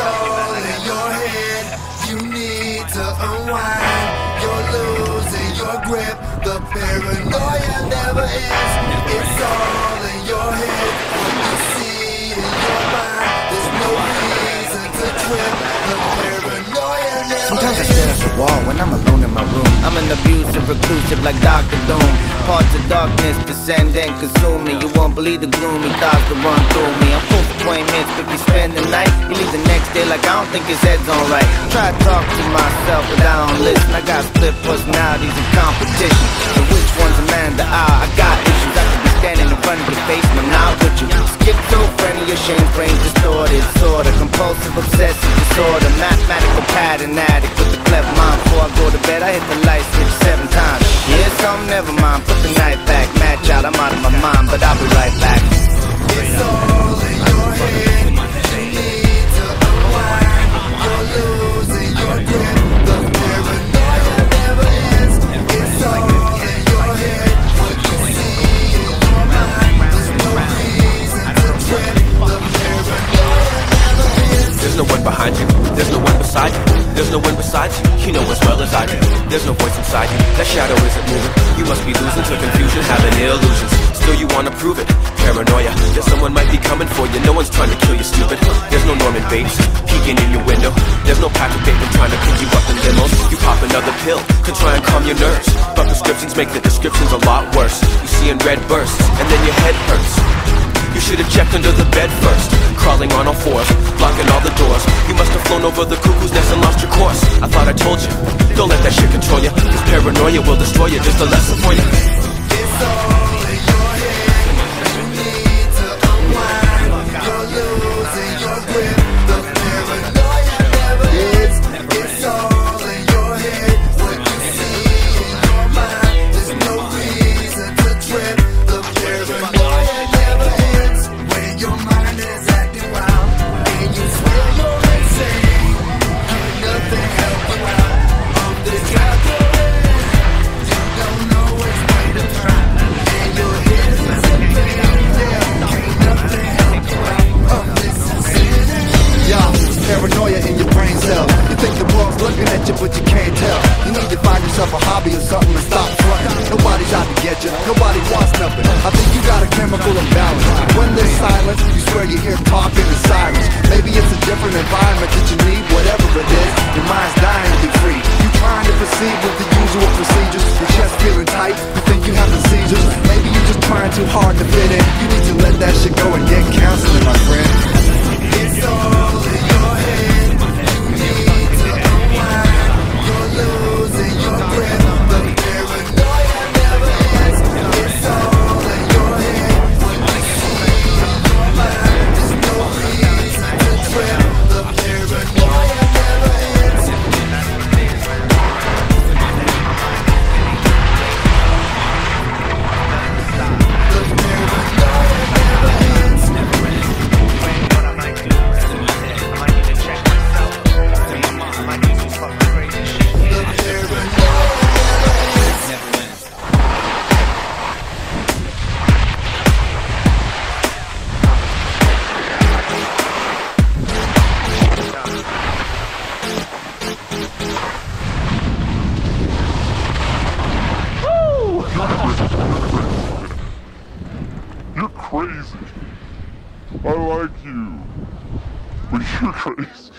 all in your head. You need to unwind. You're losing your grip. The paranoia never ends. It's all in your head. What you see in your mind. There's no reason to trip. The paranoia never Sometimes I ends. stare at the wall when I'm alone in my room. I'm an abusive reclusive like Dr. Doom. Parts of darkness descend and consume me. You won't believe the gloomy thoughts that run through me. I'm full of appointments, but we spend the night. You leave the day like I don't think his head's on right. Try to talk to myself, but I don't listen. I got split personalities in competition. So which one's a man to I? I got issues. I could be standing in front of your face, but not with you. Schizophrenia, shame brain distorted, sorta compulsive, obsessive disorder, mathematical pattern addict with the clever mind. Before I go to bed, I hit the light switch seven times. Yeah, some never mind. Put the night back, match out. I'm out of my mind, but I'll be right back. No one behind you, there's no one beside you, there's no one beside you. You know as well as I do. There's no voice inside you, that shadow isn't moving. You must be losing to confusion, having illusions. Still you wanna prove it. Paranoia, that someone might be coming for you. No one's trying to kill you, stupid. There's no Norman Bates peeking in your window. There's no Patrick Bateman trying to pick you up in limos. You pop another pill to try and calm your nerves. But prescriptions make the descriptions a lot worse. You see in red bursts, and then your head hurts. You should have checked under the bed first. Crawling on all fours, blocking all the flown over the cuckoo's nest and lost your course. I thought I told you, don't let that shit control you. Cause paranoia will destroy you, just a lesson for you. Paranoia in your brain cells. You think the world's looking at you, but you can't tell. You need to find yourself a hobby or something and stop fronting. Nobody's out to get you. Nobody wants nothing. I think you got a chemical imbalance. When there's silence, you swear you hear talking and sirens. Maybe it's a different environment that you need, whatever it is. Your mind's dying to be free. You trying to proceed with the usual procedures. Your chest feeling tight. You think you have the seizures. Maybe you're just trying too hard to fit in. You need to let that shit go and get counseling, my friend. Crazy. I like you. But you're crazy.